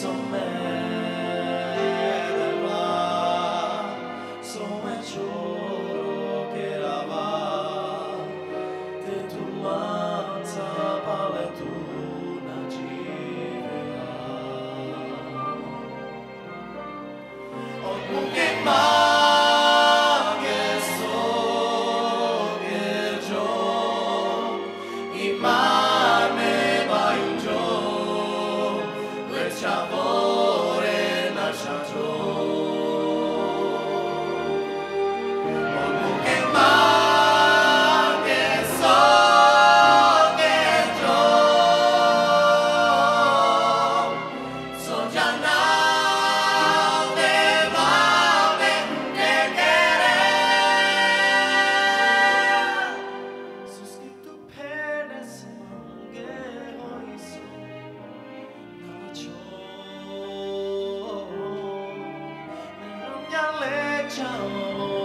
so many. Nasza pore, nasza. minha.